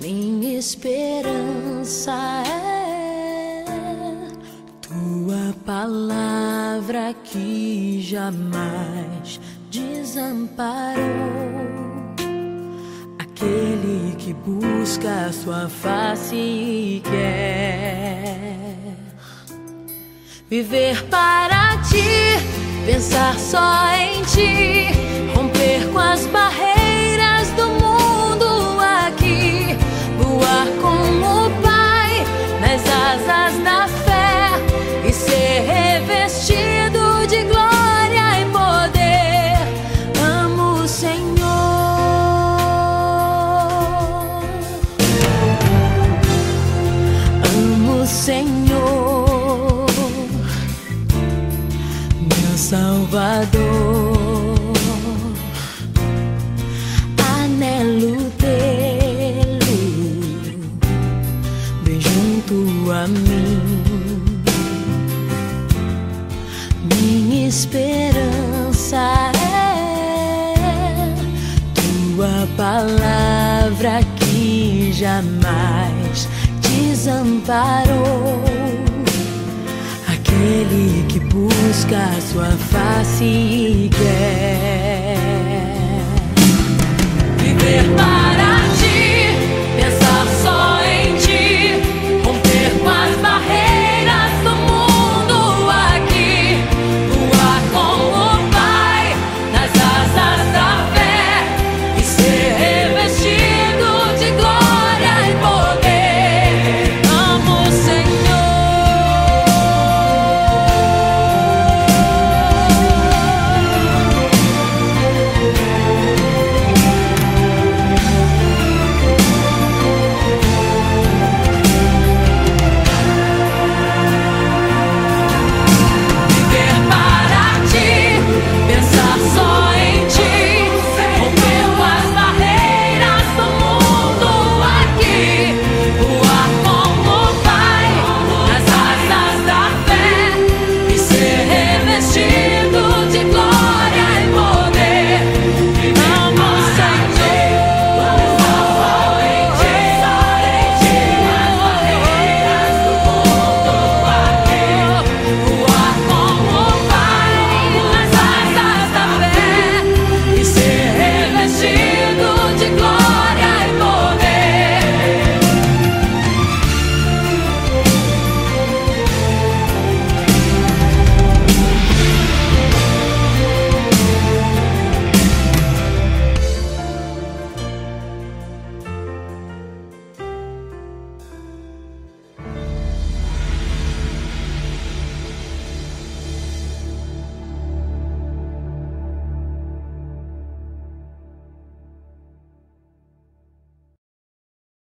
Minha esperança é tua palavra que jamais desamparou. Aquele que busca sua face e quer viver para ti, pensar só em ti, asas da fé e ser revestido de glória e poder. Amo o Senhor. Amo o Senhor, meu Salvador. A mim. Minha esperança é tua palavra que jamais desamparou aquele que busca sua face e quer